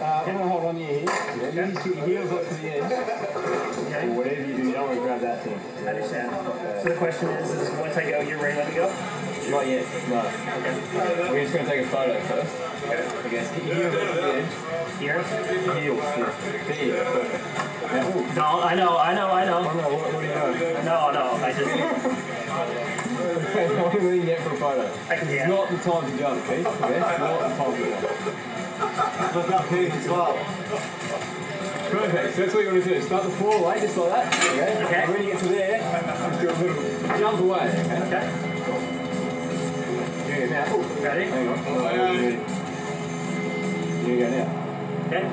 Uh, going to hold on to your heels. Yeah, you just put your heels up to the edge. Okay. Or whatever you do, you don't want to grab that thing. I understand. So the question is, is once I go, you're ready to let me go? Not yet, no. We're just going to take a photo first. I guess. Get your heels up to the edge. Here? Heels, yeah. There you go. Now, No, I know, I know, I oh know. no, what, what do you know? No, no, I just, what do you get for a photo? Can not the time to jump, Pete. Okay? It's not the time to jump. Look up here as well. Perfect. So that's what you want to do. Start the fall away, just like that. Okay. Okay. When you get to there, just do a little jump away. Okay. Okay. Here you go now. Ooh, Ready? hang on. Oh. Here you go now. Okay.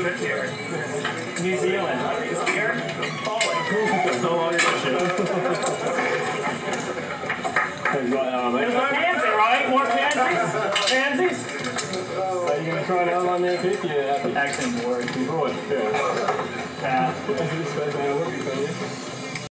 Trip here. New Zealand. This beer, falling. So long Right, mate. There's no pansy, right? More pansies? Pansies? Are you going to try another one there, Pete? Yeah. Accent works. You've always. Yeah.